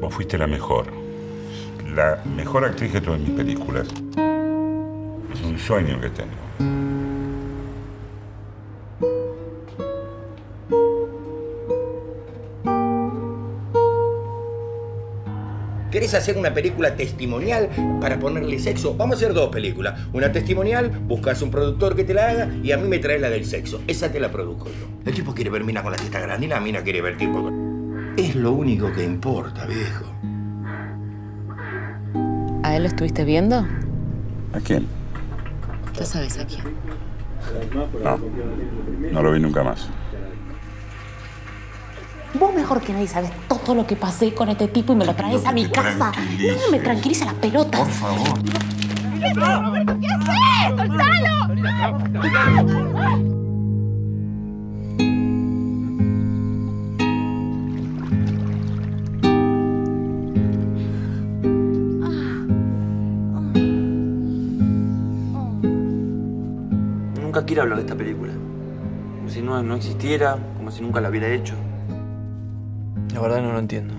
Vos fuiste la mejor. La mejor actriz que tuve en mis películas. Es un sueño que tengo. ¿Querés hacer una película testimonial para ponerle sexo? Vamos a hacer dos películas. Una testimonial, buscas un productor que te la haga y a mí me traes la del sexo. Esa te la produzco yo. El tipo quiere ver mina con la testa grande y la mina quiere ver tipo con... Es lo único que importa, viejo. ¿A él lo estuviste viendo? ¿A quién? Ya sabes a quién. No. No lo vi nunca más. Vos mejor que nadie sabes todo lo que pasé con este tipo y me lo traes a mi casa. No me tranquiliza las pelotas. Por favor. ¿Qué haces? ¡Soltalo! Nunca quiero hablar de esta película. Como si no, no existiera, como si nunca la hubiera hecho. La verdad no lo entiendo.